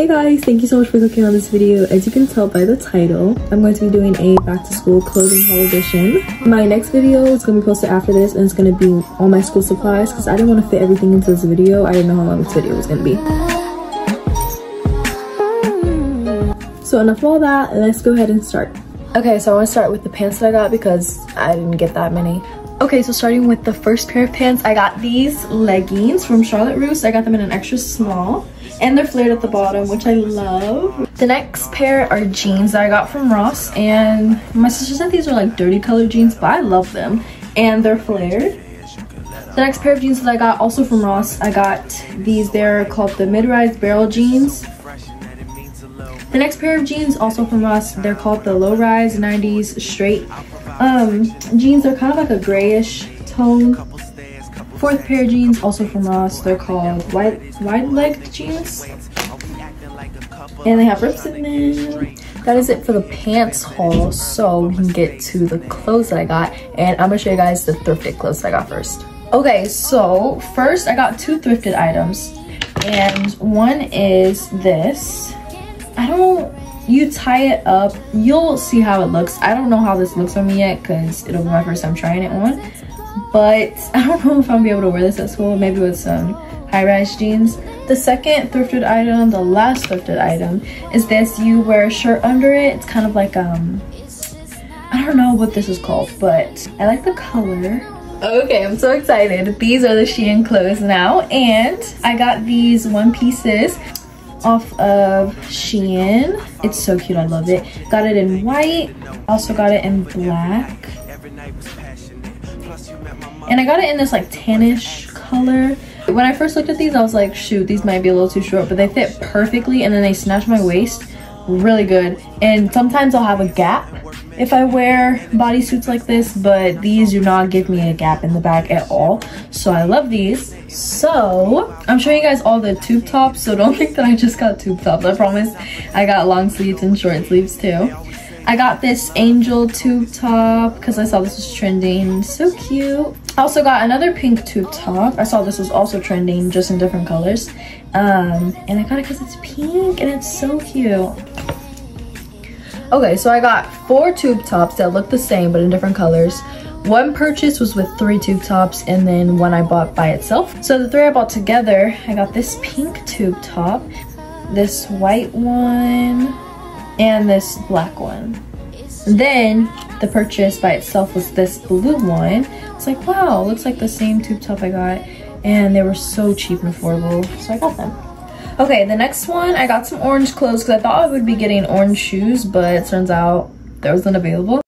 Hey guys, thank you so much for clicking on this video. As you can tell by the title, I'm going to be doing a back to school clothing haul edition. My next video is going to be posted after this and it's going to be all my school supplies because I didn't want to fit everything into this video. I didn't know how long this video was going to be. So enough of all that, let's go ahead and start. Okay, so I want to start with the pants that I got because I didn't get that many. Okay, so starting with the first pair of pants, I got these leggings from Charlotte Russe. I got them in an extra small and they're flared at the bottom which i love. The next pair are jeans that i got from ross and my sister said these are like dirty color jeans but i love them and they're flared. The next pair of jeans that i got also from ross i got these. They're called the mid-rise barrel jeans. The next pair of jeans also from ross they're called the low rise 90s straight um jeans are kind of like a grayish tone Fourth pair of jeans, also from Ross. They're called wide, wide legged jeans. And they have rips in them. That is it for the pants haul. So we can get to the clothes that I got. And I'm gonna show you guys the thrifted clothes I got first. Okay, so first I got two thrifted items. And one is this. I don't you tie it up you'll see how it looks i don't know how this looks on me yet because it'll be my first time trying it on but I don't know if i'll be able to wear this at school, maybe with some high-rise jeans. The second thrifted item, the last thrifted item, is this. You wear a shirt under it. It's kind of like, um, I don't know what this is called, but I like the color. Okay, I'm so excited. These are the Shein clothes now, and I got these one pieces off of Shein. It's so cute, I love it. Got it in white, also got it in black and I got it in this like tannish color. When I first looked at these, I was like, shoot, these might be a little too short, but they fit perfectly and then they snatch my waist really good. And sometimes I'll have a gap if I wear bodysuits like this, but these do not give me a gap in the back at all. So I love these. So I'm showing you guys all the tube tops, so don't think that I just got tube tops. I promise I got long sleeves and short sleeves too. I got this angel tube top because I saw this was trending. So cute. I also got another pink tube top. I saw this was also trending, just in different colors. Um, and I got it because it's pink and it's so cute. Okay, so I got four tube tops that look the same but in different colors. One purchase was with three tube tops and then one I bought by itself. So the three I bought together, I got this pink tube top, this white one, and this black one. Then the purchase by itself was this blue one. It's like, wow, looks like the same tube top I got. And they were so cheap and affordable, so I got them. Okay, the next one, I got some orange clothes because I thought I would be getting orange shoes, but it turns out there wasn't available.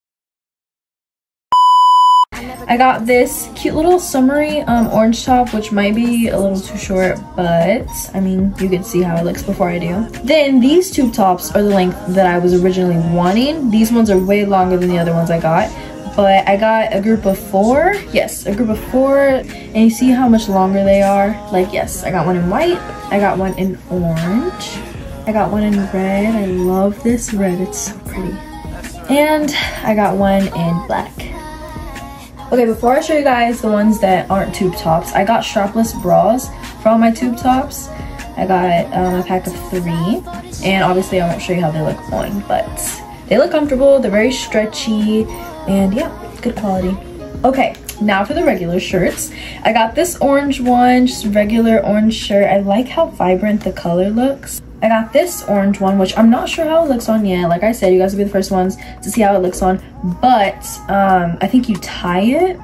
I got this cute little summery um, orange top, which might be a little too short, but I mean, you can see how it looks before I do. Then these tube tops are the length that I was originally wanting. These ones are way longer than the other ones I got, but I got a group of four. Yes, a group of four, and you see how much longer they are? Like, yes, I got one in white, I got one in orange, I got one in red. I love this red, it's so pretty. And I got one in black. Okay, before I show you guys the ones that aren't tube tops, I got strapless bras for all my tube tops. I got um, a pack of three, and obviously I won't show you how they look on, but they look comfortable, they're very stretchy, and yeah, good quality. Okay, now for the regular shirts. I got this orange one, just regular orange shirt. I like how vibrant the color looks. I got this orange one, which I'm not sure how it looks on yet. Like I said, you guys will be the first ones to see how it looks on. But um, I think you tie it.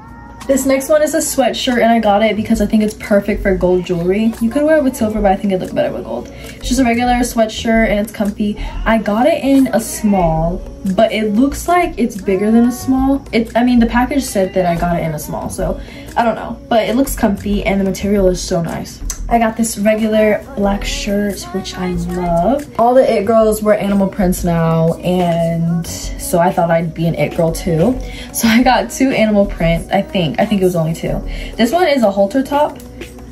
This next one is a sweatshirt and I got it because I think it's perfect for gold jewelry. You could wear it with silver, but I think it'd look better with gold. It's just a regular sweatshirt and it's comfy. I got it in a small, but it looks like it's bigger than a small. It, I mean, the package said that I got it in a small, so I don't know. But it looks comfy and the material is so nice. I got this regular black shirt, which I love. All the it girls wear animal prints now, and so I thought I'd be an it girl too. So I got two animal prints, I think. I think it was only two. This one is a halter top.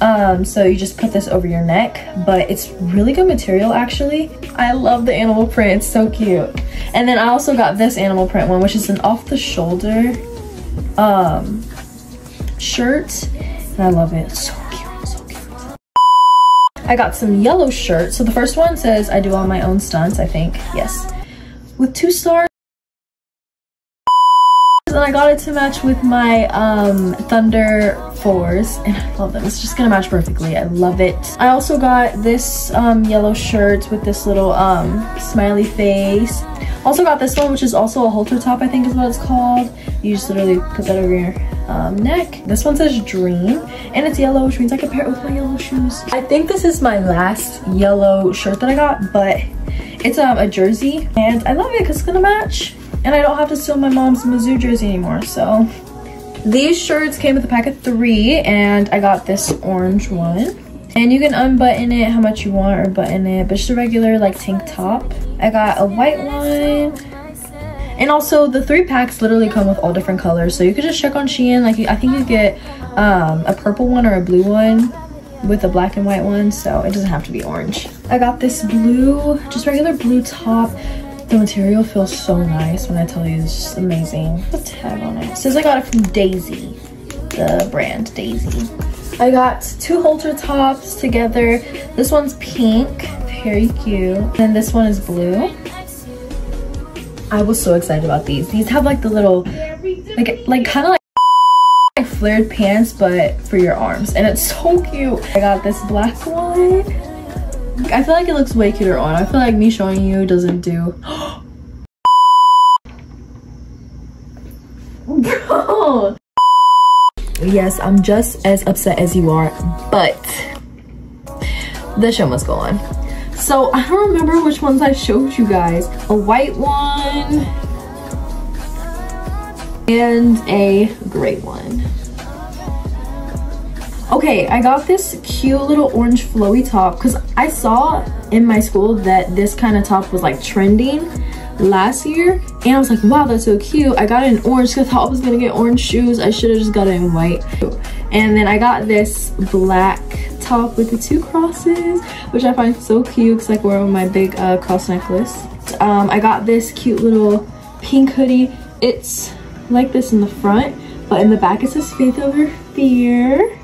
Um, so you just put this over your neck, but it's really good material actually. I love the animal print, it's so cute. And then I also got this animal print one, which is an off the shoulder um, shirt, and I love it, so I got some yellow shirts. So the first one says I do all my own stunts, I think. Yes. With two stars. And I got it to match with my um, Thunder 4s. And I love them. It's just gonna match perfectly. I love it. I also got this um, yellow shirt with this little um, smiley face. Also got this one, which is also a halter top, I think is what it's called. You just literally put that over your um, neck. This one says dream and it's yellow, which means I can pair it with my yellow shoes. I think this is my last yellow shirt that I got, but it's um, a jersey and I love it because it's gonna match and I don't have to steal my mom's Mizzou jersey anymore, so. These shirts came with a pack of three and I got this orange one. And you can unbutton it how much you want or button it, but just a regular like tank top. I got a white one. And also the three packs literally come with all different colors. So you could just check on Shein. Like I think you get um, a purple one or a blue one with a black and white one. So it doesn't have to be orange. I got this blue, just regular blue top. The material feels so nice when I tell you it's just amazing. The tag on it. says I got it from DAZY, the brand DAZY. I got two halter tops together. This one's pink, very cute. And this one is blue. I was so excited about these. These have like the little, like, like kind of like flared pants, but for your arms. And it's so cute. I got this black one. I feel like it looks way cuter on. I feel like me showing you doesn't do. Yes i'm just as upset as you are but the show must go on so i don't remember which ones i showed you guys a white one and a gray one okay i got this cute little orange flowy top because i saw in my school that this kind of top was like trending last year and I was like wow that's so cute. I got it in orange because I thought I was gonna get orange shoes. I should have just got it in white. And then I got this black top with the two crosses which I find so cute because like wearing my big uh, cross necklace. Um, I got this cute little pink hoodie. It's like this in the front but in the back it says faith over fear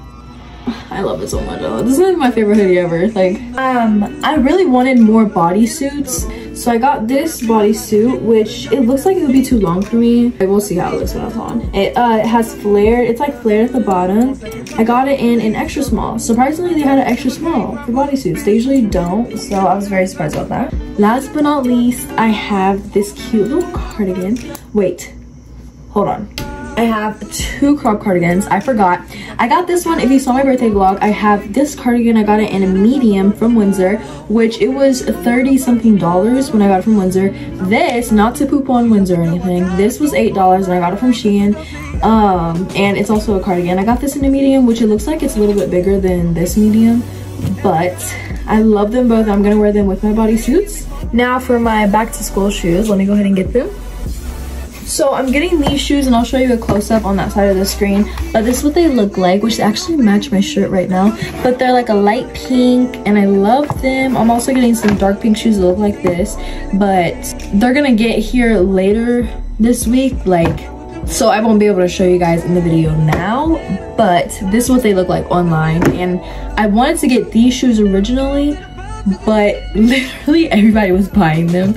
I love it so much. This is my favorite hoodie ever. Like, um, I really wanted more bodysuits. So I got this bodysuit, which it looks like it would be too long for me. I will see how it looks when it's on. It, uh, it has flared, it's like flared at the bottom. I got it in an extra small. Surprisingly, they had an extra small for bodysuits. They usually don't, so I was very surprised about that. Last but not least, I have this cute little cardigan. Wait, hold on. I have two crop cardigans. I forgot. I got this one. If you saw my birthday vlog, I have this cardigan. I got it in a medium from Windsor, which it was 30 something dollars when I got it from Windsor. This, not to poop on Windsor or anything, this was $8 and I got it from Shein. Um, and it's also a cardigan. I got this in a medium, which it looks like it's a little bit bigger than this medium, but I love them both. I'm gonna wear them with my bodysuits. Now for my back to school shoes, let me go ahead and get them. So I'm getting these shoes and I'll show you a close-up on that side of the screen. But this is what they look like, which actually match my shirt right now. But they're like a light pink and I love them. I'm also getting some dark pink shoes that look like this. But they're gonna get here later this week. Like, so I won't be able to show you guys in the video now. But this is what they look like online. And I wanted to get these shoes originally but literally everybody was buying them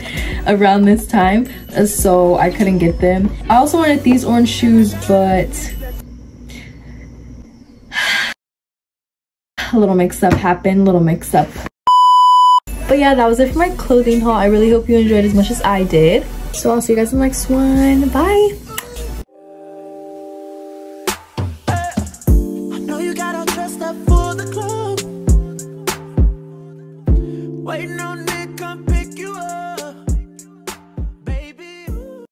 around this time so i couldn't get them. I also wanted these orange shoes but a little mix up happened little mix up but yeah that was it for my clothing haul. I really hope you enjoyed as much as i did. So i'll see you guys in the next one. Bye